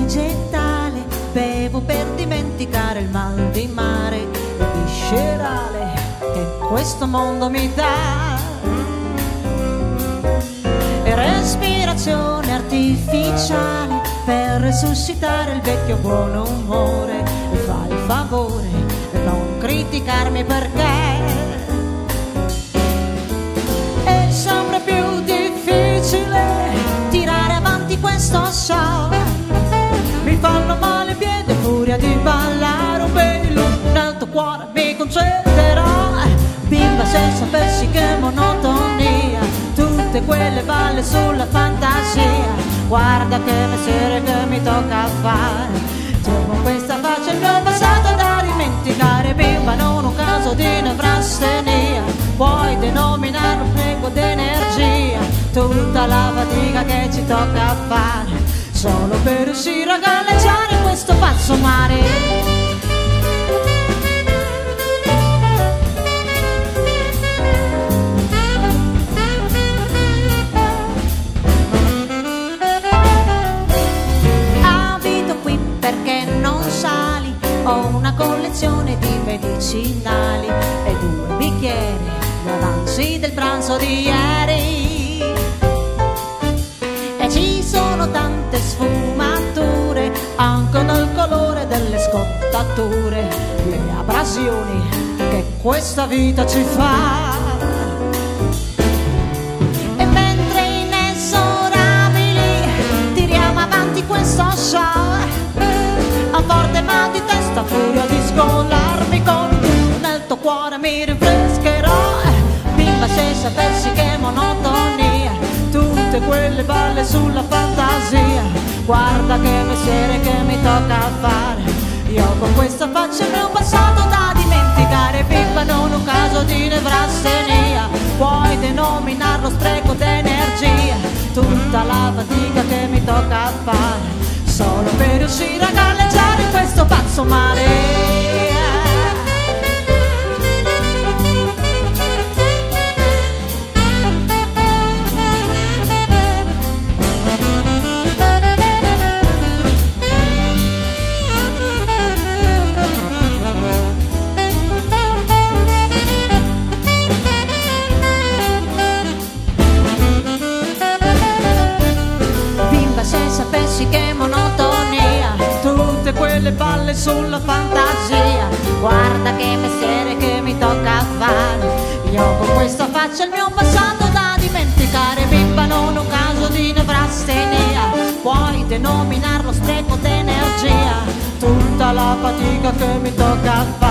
vegetale, bevo per dimenticare il mal di mare viscerale che questo mondo mi dà. E respirazione artificiale per resuscitare il vecchio buon umore, mi fa il favore di non criticarmi perché. È sempre più difficile tirare avanti questo show mi fanno male piedi, furia di ballare un bello nel tuo cuore mi concederò. Bimba se sapessi che monotonia, tutte quelle balle sulla fantasia. Guarda che mestiere che mi tocca fare. Con questa faccia il mio passato da dimenticare, bimba non un caso di nevrastenia. Puoi denominarlo spreco d'energia, tutta la fatica che ci tocca fare. Solo per riuscire a galleggiare in questo pazzo mare. Collezione di medicinali e due bicchieri di avanzi del pranzo di ieri. Tante sfumature, anche nel colore delle scottature, le abrasioni che questa vita ci fa. Quelle balle sulla fantasia. Guarda che mestiere che mi tocca fare. Io con questa faccia il mio passato da dimenticare. Bimba non un caso di nevrastenia Puoi denominarlo spreco d'energia. Tutta la fatica che mi tocca fare. Solo per riuscire a galleggiare in questo Quelle palle sulla fantasia. Guarda che mestiere che mi tocca fare. Io con questa faccia il mio passato da dimenticare. Bimba non un caso di nevrastenia Puoi denominarlo spreco d'energia Tutta la fatica che mi tocca fare